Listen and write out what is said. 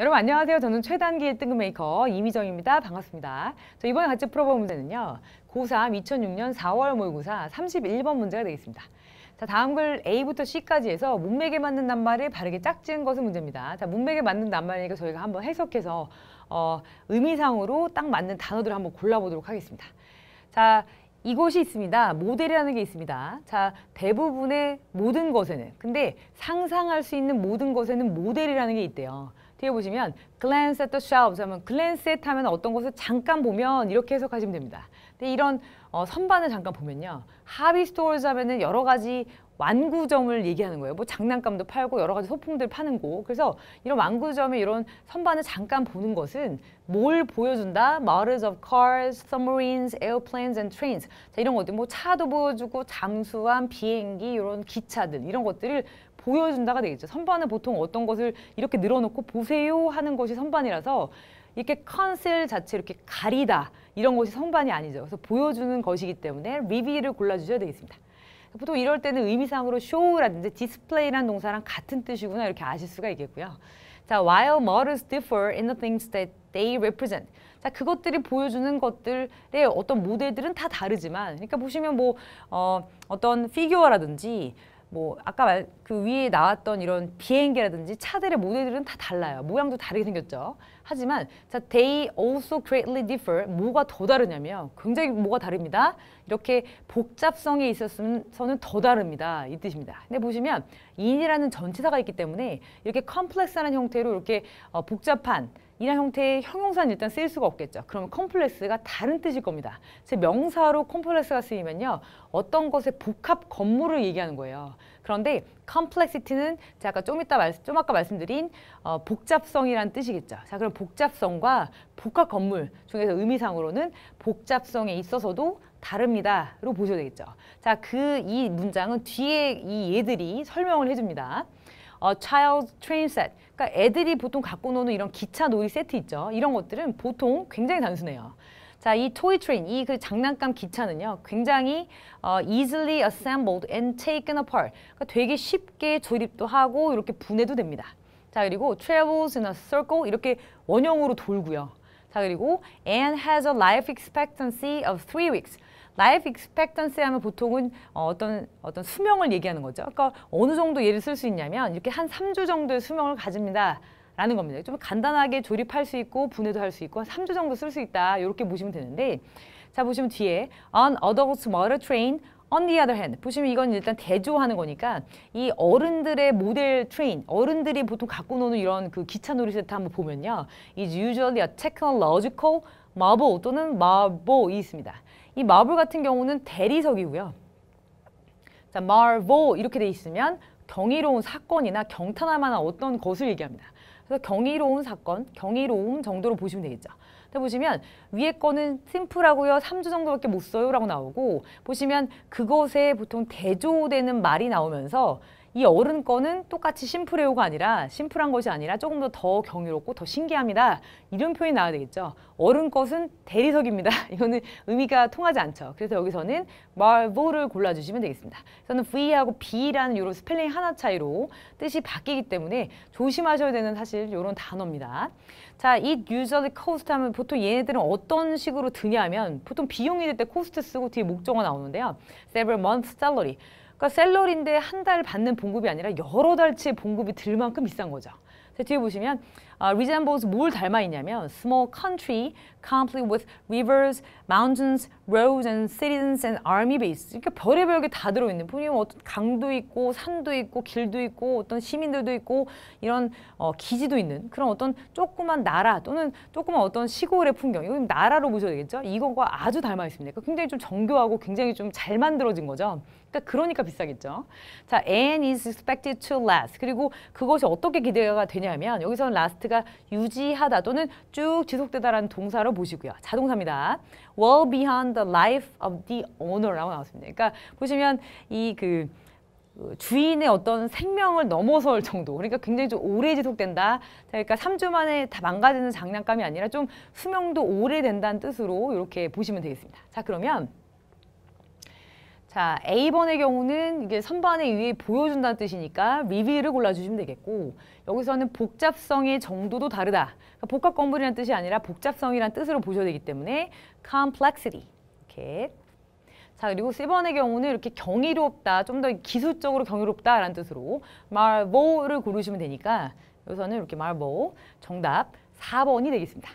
여러분 안녕하세요. 저는 최단기 1등급 메이커 이미정입니다. 반갑습니다. 자, 이번에 같이 풀어볼 문제는요. 고3 2006년 4월 모의고사 31번 문제가 되겠습니다. 자, 다음 글 A부터 C까지 해서 문맥에 맞는 낱말을 바르게 짝지은 것은 문제입니다. 자, 문맥에 맞는 낱말이니까 저희가 한번 해석해서 어, 의미상으로 딱 맞는 단어들을 한번 골라보도록 하겠습니다. 자, 이곳이 있습니다. 모델이라는 게 있습니다. 자, 대부분의 모든 것에는 근데 상상할 수 있는 모든 것에는 모델이라는 게 있대요. 뒤에 보시면 glance at the shelves 하면 glance at 하면 어떤 것을 잠깐 보면 이렇게 해석하시면 됩니다. 근데 이런 어, 선반을 잠깐 보면요. hobby stores 하면은 여러 가지 완구점을 얘기하는 거예요. 뭐 장난감도 팔고 여러 가지 소품들 파는 곳. 그래서 이런 완구점의 이런 선반을 잠깐 보는 것은 뭘 보여준다? Models of cars, submarines, airplanes and trains. 자, 이런 것들 뭐 차도 보여주고 잠수함, 비행기, 이런 기차들 이런 것들을 보여준다가 되겠죠. 선반은 보통 어떤 것을 이렇게 늘어놓고 보세요 하는 것이 선반이라서 이렇게 컨셀 자체 이렇게 가리다 이런 것이 선반이 아니죠. 그래서 보여주는 것이기 때문에 리뷰를 골라주셔야 되겠습니다. 보통 이럴 때는 의미상으로 show라든지 display라는 동사랑 같은 뜻이구나 이렇게 아실 수가 있겠고요. 자, while models differ in the things that they represent. 자, 그것들이 보여주는 것들의 어떤 모델들은 다 다르지만, 그러니까 보시면 뭐, 어, 어떤 피규어라든지, 뭐 아까 말, 그 위에 나왔던 이런 비행기라든지 차들의 모델들은 다 달라요. 모양도 다르게 생겼죠. 하지만 자, they also greatly differ. 뭐가 더 다르냐면 굉장히 뭐가 다릅니다. 이렇게 복잡성에 있었으면 더 다릅니다. 이 뜻입니다. 근데 보시면 in이라는 전치사가 있기 때문에 이렇게 complex한 형태로 이렇게 어, 복잡한 이런 형태의 형용사는 일단 쓰일 수가 없겠죠. 그러면 컴플렉스가 다른 뜻일 겁니다. 제 명사로 컴플렉스가 쓰이면요. 어떤 것의 복합 건물을 얘기하는 거예요. 그런데 컴플렉시티는 제가 아까 좀 이따 말, 좀 아까 말씀드린 어, 복잡성이란 뜻이겠죠. 자, 그럼 복잡성과 복합 건물 중에서 의미상으로는 복잡성에 있어서도 다릅니다로 보셔야 되겠죠. 자, 그 이 문장은 뒤에 이 얘들이 설명을 해줍니다. 어, child train set. 그러니까 애들이 보통 갖고 노는 이런 기차 놀이 세트 있죠. 이런 것들은 보통 굉장히 단순해요. 자, 이 toy train, 이그 장난감 기차는요, 굉장히 어, easily assembled and taken apart. 그러니까 되게 쉽게 조립도 하고 이렇게 분해도 됩니다. 자, 그리고 travels in a circle 이렇게 원형으로 돌고요. 자, 그리고 and has a life expectancy of three weeks. life expectancy 하면 보통은 어, 떤 어떤 수명을 얘기하는 거죠. 그러니까 어느 정도 예를 쓸 수 있냐면 이렇게 한 3주 정도의 수명을 가집니다. 라는 겁니다. 좀 간단하게 조립할 수 있고 분해도 할 수 있고 한 3주 정도 쓸 수 있다. 이렇게 보시면 되는데 자 보시면 뒤에 an adult model train On the other hand, 보시면 이건 일단 대조하는 거니까 이 어른들의 model train, 어른들이 보통 갖고 노는 이런 그 기차 놀이 세트 한번 보면요. is usually a technological marble 또는 marvel이 있습니다. 이 marble 같은 경우는 대리석이고요. 자, marvel 이렇게 돼 있으면 경이로운 사건이나 경탄할 만한 어떤 것을 얘기합니다. 그래서 경이로운 사건, 경이로움 정도로 보시면 되겠죠. 보시면 위에 거는 심플하고요. 3주 정도밖에 못 써요 라고 나오고 보시면 그것에 보통 대조되는 말이 나오면서 이 어른 거는 똑같이 심플해요가 아니라 심플한 것이 아니라 조금 더 더 경이롭고 더 신기합니다. 이런 표현이 나와야 되겠죠. 어른 것은 대리석입니다. 이거는 의미가 통하지 않죠. 그래서 여기서는 marvel을 골라주시면 되겠습니다. 저는 V하고 B라는 이런 스펠링 하나 차이로 뜻이 바뀌기 때문에 조심하셔야 되는 사실 이런 단어입니다. 자, 이 usually cost 하면 보통 얘네들은 어떤 식으로 드냐면 보통 비용이 될때 cost 쓰고 뒤에 목적어 나오는데요. several months salary. 그러니까 salary인데 한 달 받는 봉급이 아니라 여러 달치 봉급이 들 만큼 비싼 거죠. 뒤에 보시면 uh, resembles 뭘 닮아 있냐면 small country complete with rivers, mountains, roads and citizens and army base. 이렇게 별의별 게 다 들어있는 보면 어떤 강도 있고 산도 있고 길도 있고 어떤 시민들도 있고 이런 어, 기지도 있는 그런 어떤 조그만 나라 또는 조그만 어떤 시골의 풍경 이건 나라로 보셔야 되겠죠. 이거과 아주 닮아 있습니다. 그러니까 굉장히 좀 정교하고 굉장히 좀 잘 만들어진 거죠. 그러니까 그러니까 비싸겠죠. 자, and is expected to last. 그리고 그것이 어떻게 기대가 되냐면 여기서는 last가 유지하다 또는 쭉 지속되다라는 동사로 보시고요. 자동사입니다. well beyond the life of the owner라고 나왔습니다. 그러니까 보시면 이그 그 주인의 어떤 생명을 넘어설 정도 그러니까 굉장히 좀 오래 지속된다 그러니까 3주 만에 다 망가지는 장난감이 아니라 좀 수명도 오래된다는 뜻으로 이렇게 보시면 되겠습니다 자 그러면 자, A번의 경우는 이게 선반에 의해 보여준다는 뜻이니까 reveal을 골라주시면 되겠고 여기서는 복잡성의 정도도 다르다. 그러니까 복합 건물이라는 뜻이 아니라 복잡성이라는 뜻으로 보셔야 되기 때문에 complexity. 이렇게. 자, 그리고 세번의 경우는 이렇게 경이롭다, 좀 더 기술적으로 경이롭다라는 뜻으로 marvel을 고르시면 되니까 여기서는 이렇게 marvel 정답 4번이 되겠습니다.